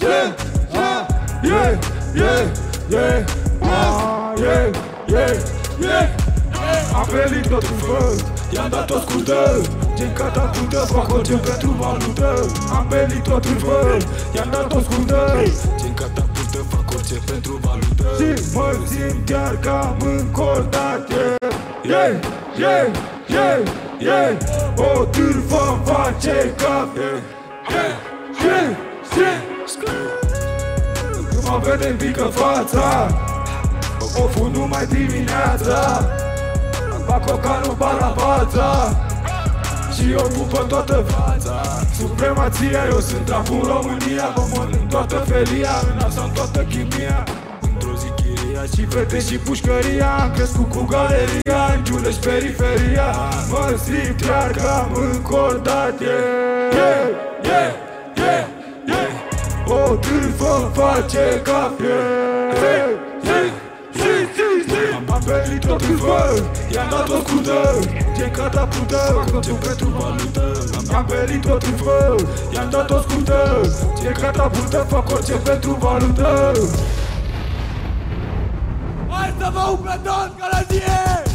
yeah, yeah, ah, yeah, yeah, yeah Am venit tot în făr, i-am dat o scurtă Gen catapultă, fac orice pentru valută Am venit tot în făr, i-am dat o scurtă Gen catapultă, fac orice pentru valută Și mă simt chiar că am încordat, yeah, yeah, yeah, yeah, yeah O târfă face cap, yeah, yeah, yeah, yeah Când mă vede pică fața. O fund numai dimineața. Fac cocanul la fața și eu după toată viața Supremația, eu sunt dracul România. Vă mănânc toată felia, în asta în toată chimia. Într-o zi chiria și fete și pușcăria. Am crescut cu galeria, în Giuleș periferia. Mă simt chiar că am încordat, yeah, yeah, yeah, yeah, yeah. O târfă face cap, yeah, yeah, yeah, yeah, yeah. Am venit tot în văr, i-am dat o scudă Gen catapultă, fac ce pentru valută Am venit tot în văr, i-am dat o scudă Gen catapultă, fac orice pentru valută Hai să vă umple tot, călăgie!